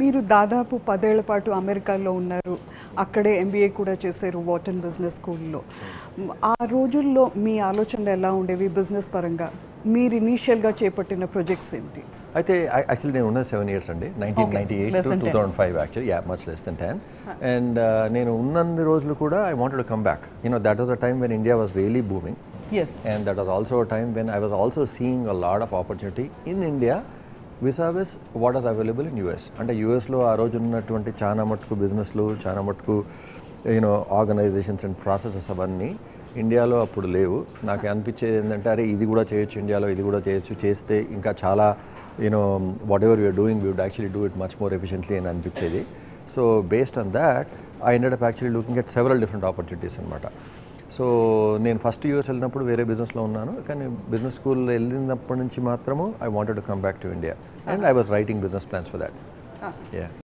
మీరు దాదాపు పదేళ్ళ పాటు అమెరికాలో ఉన్నారు. అక్కడే ఎంబీఏ కూడా చేశారు వాటన్ బిజినెస్ స్కూల్లో ఆ రోజుల్లో మీ ఆలోచనలు ఎలా ఉండేవి బిజినెస్ పరంగా? మీరు ఇనీషియల్గా చేపట్టిన ప్రాజెక్ట్స్ ఏంటి? అయితే యాక్చువల్లీ నేను ఉన్నది సెవెన్ ఇయర్స్ అండి. Nineteen ninety eight to thousand five actually yeah much less than ten and నేను ఉన్నన్ని రోజులు కూడా I wanted come back you know that was a time when India was really booming as and that was also a time when I was also seeing a lot of opportunity in India what has available in US అంటే యూఎస్లో ఆ రోజు ఉన్నటువంటి చాలా మటుకు బిజినెస్లు చాలా మటుకు యూనో ఆర్గనైజేషన్స్ అండ్ ప్రాసెసెస్ అవన్నీ ఇండియాలో అప్పుడు లేవు. నాకు అనిపించేది ఏంటంటే అరే ఇది కూడా చేయొచ్చు ఇండియాలో ఇది కూడా చేయొచ్చు చేస్తే ఇంకా చాలా you know whatever you're doing we would actually do it much more efficiently అని అనిపించేది. So based on that I ended up actually looking at several different opportunities అనమాట సో నేను ఫస్ట్ యూఎస్ వెళ్ళినప్పుడు వేరే బిజినెస్లో ఉన్నాను. కానీ బిజినెస్ స్కూల్ వెళ్ళినప్పటి నుంచి మాత్రము I wanted to come back to India and I was writing business plans for that yeah